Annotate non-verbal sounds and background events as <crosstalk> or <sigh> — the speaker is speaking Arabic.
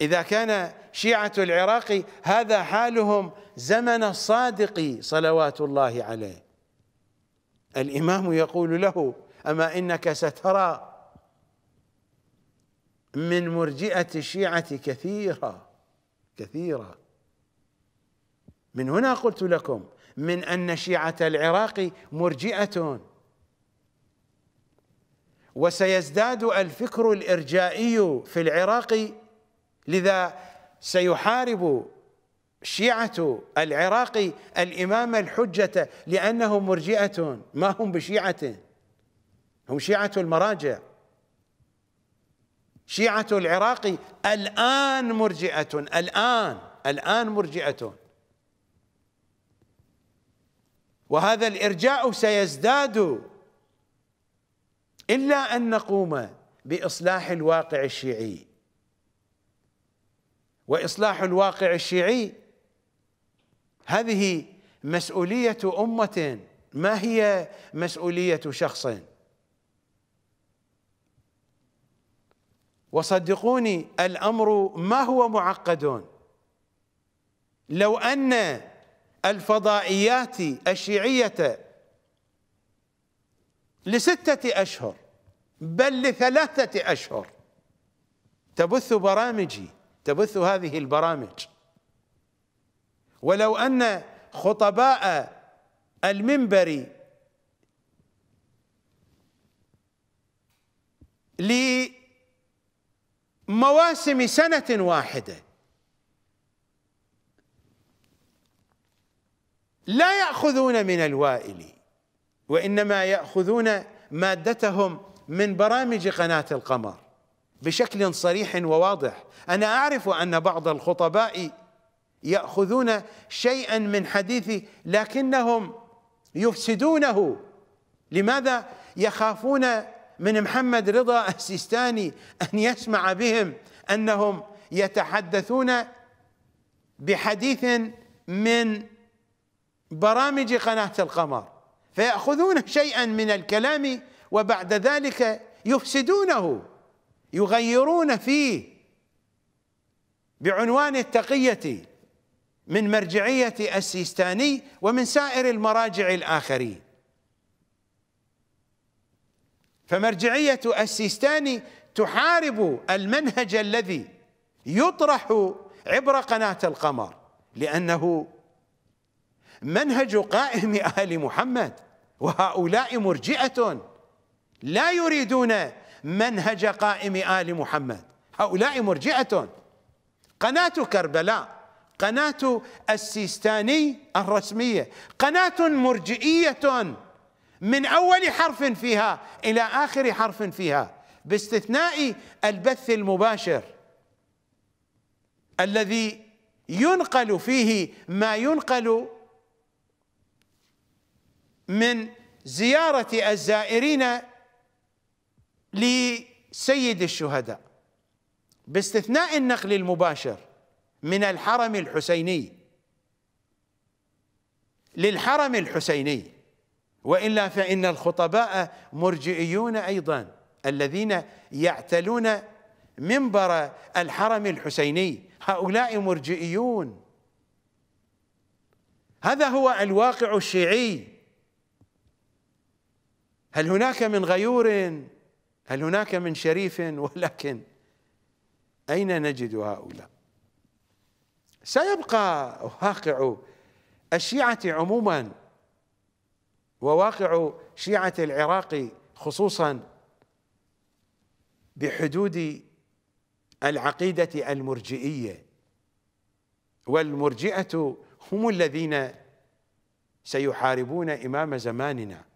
إذا كان شيعة العراق هذا حالهم زمن الصادق صلوات الله عليه. الإمام يقول له أما إنك سترى من مرجئة الشيعة كثيرة كثيرة. من هنا قلت لكم من أن شيعة العراق مرجئة. وسيزداد الفكر الإرجائي في العراق لذا سيحارب شيعة العراق الإمام الحجة لأنهم مرجئة. ما هم بشيعة؟ هم شيعة المراجع. شيعة العراق الآن مرجئة الآن الآن مرجئة. وهذا الإرجاء سيزداد إلا أن نقوم بإصلاح الواقع الشيعي. وإصلاح الواقع الشيعي. هذه مسؤولية أمة. ما هي مسؤولية شخص؟ وصدقوني الأمر ما هو معقد؟ لو أن الفضائيات الشيعية لستة أشهر بل لثلاثة أشهر تبث برامجي. تبث هذه البرامج. ولو أن خطباء المنبر لمواسم سنة واحدة لا يأخذون من الوائل وإنما يأخذون مادتهم من برامج قناة القمر. بشكل صريح وواضح. أنا أعرف أن بعض الخطباء يأخذون شيئا من حديثي لكنهم يفسدونه. لماذا يخافون من محمد رضا السيستاني أن يسمع بهم أنهم يتحدثون بحديث من برامج قناة القمر؟ فيأخذون شيئا من الكلام وبعد ذلك يفسدونه. يغيرون فيه بعنوان التقية من مرجعية السيستاني ومن سائر المراجع الآخرين. فمرجعية السيستاني تحارب المنهج الذي يطرح عبر قناة القمر لأنه منهج قائم آل محمد وهؤلاء مرجئة لا يريدون منهج قائم آل محمد. هؤلاء مرجئة قناة كربلاء قناة السيستاني الرسمية قناة مرجئية من أول حرف فيها إلى آخر حرف فيها باستثناء البث المباشر الذي ينقل فيه ما ينقل من زيارة الزائرين لسيد الشهداء. باستثناء النقل المباشر من الحرم الحسيني للحرم الحسيني وإلا فإن الخطباء مرجئيون أيضا الذين يعتلون منبر الحرم الحسيني. هؤلاء مرجئيون. هذا هو الواقع الشيعي. هل هناك من غيور هل هناك من شريف؟ <laughs> ولكن أين نجد هؤلاء؟ سيبقى واقع الشيعة عموما وواقع شيعة العراق خصوصا بحدود العقيدة المرجئية والمرجئة هم الذين سيحاربون إمام زماننا.